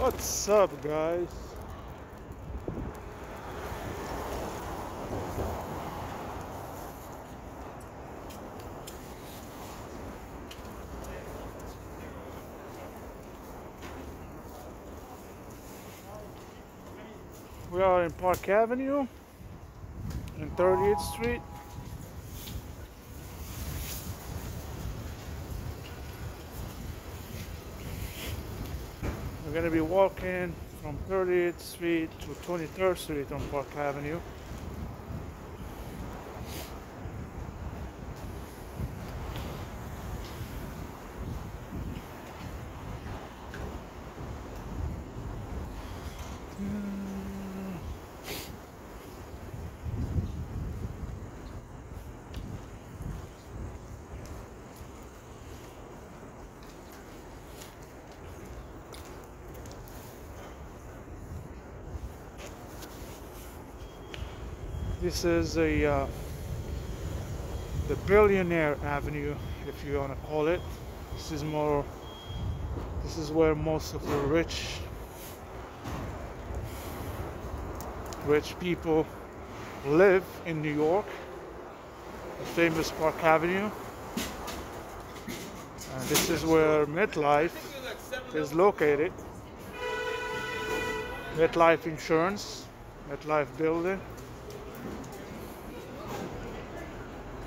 What's up, guys? We are in Park Avenue and 30th Street. We're gonna be walking from 30th Street to 23rd Street on Park Avenue. This is a uh, the billionaire avenue, if you want to call it. This is more. This is where most of the rich, rich people live in New York. The famous Park Avenue. And this is where MetLife is located. MetLife Insurance, MetLife Building.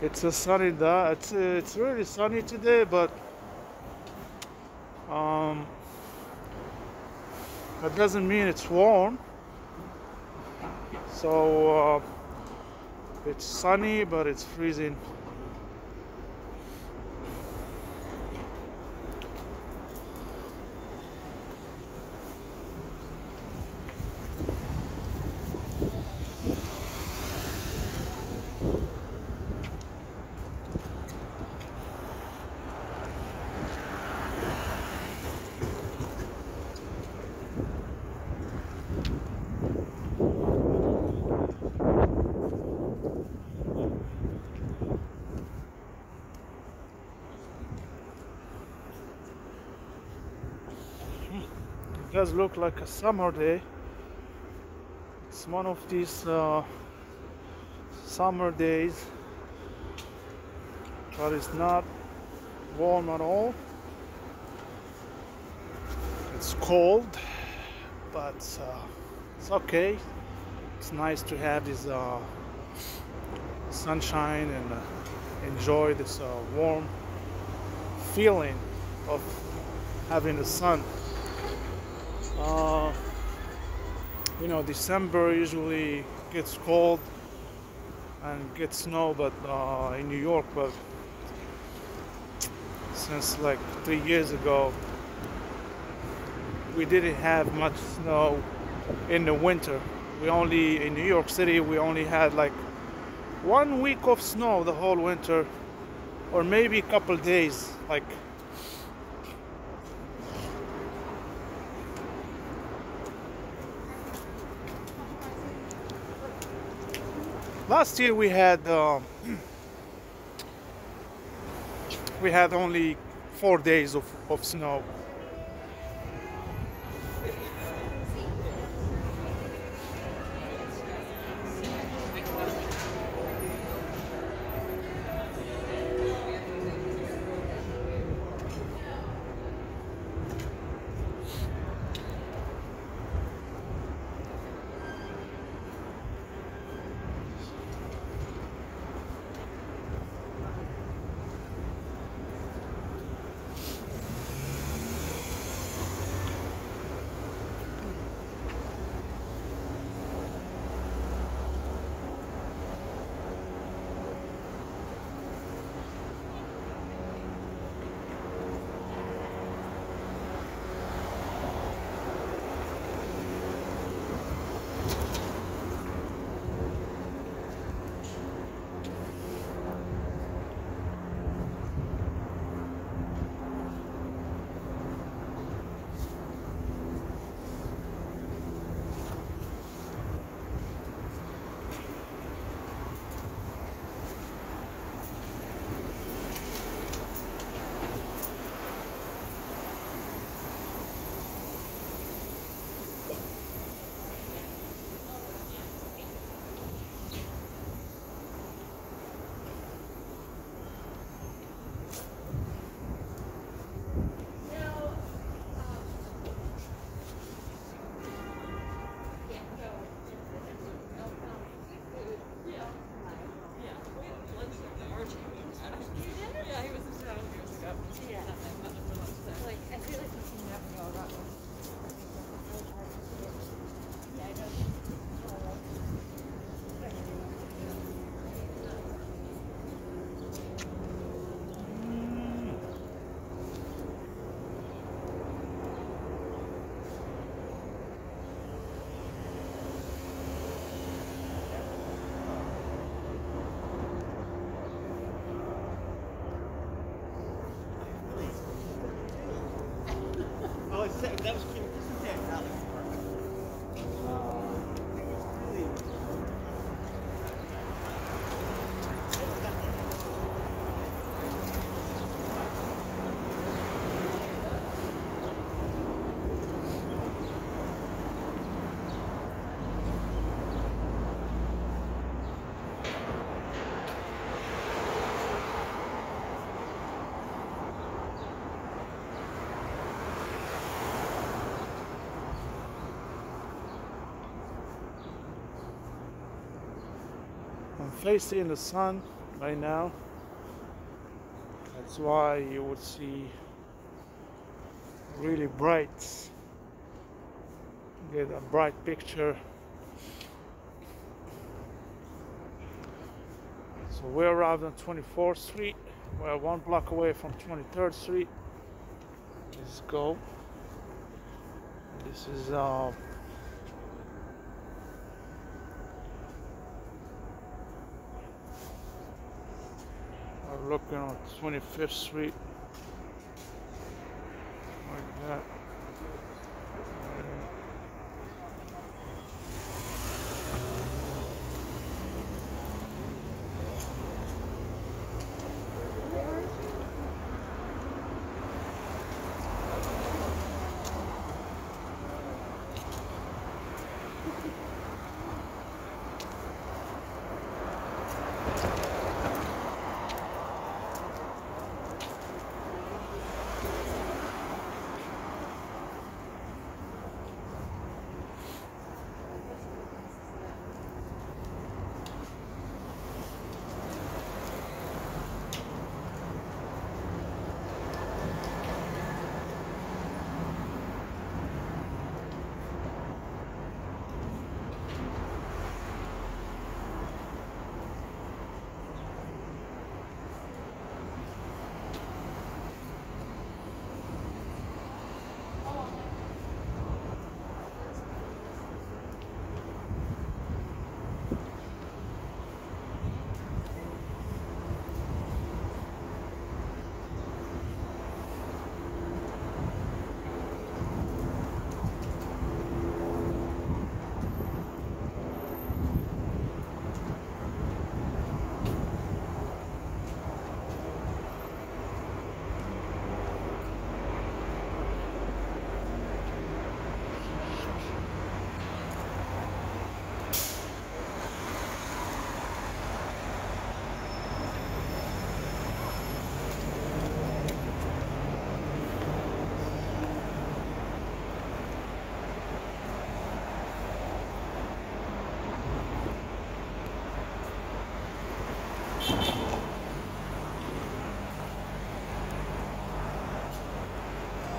It's a sunny day. It's it's really sunny today, but um, that doesn't mean it's warm. So uh, it's sunny, but it's freezing. Does look like a summer day. It's one of these uh, summer days, but it's not warm at all. It's cold, but uh, it's okay. It's nice to have this uh, sunshine and uh, enjoy this uh, warm feeling of having the sun. Uh, you know, December usually gets cold and gets snow, but uh, in New York, but since like three years ago, we didn't have much snow in the winter. We only in New York City we only had like one week of snow the whole winter, or maybe a couple days, like last year we had um, we had only four days of, of snow I'm facing the sun right now. That's why you would see really bright, get a bright picture. So we arrived on 24th Street. We're one block away from 23rd Street. Let's go. This is uh, looking on 25th Street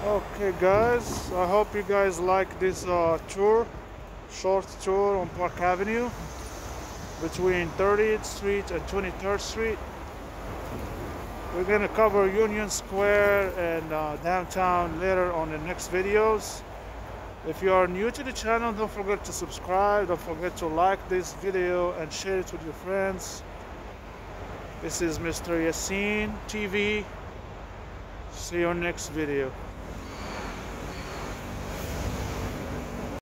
Okay guys, I hope you guys like this uh, tour, short tour on Park Avenue between 30th Street and 23rd Street. We're gonna cover Union Square and uh, downtown later on the next videos. If you are new to the channel, don't forget to subscribe, don't forget to like this video and share it with your friends. This is Mr. Yassine TV. See you next video.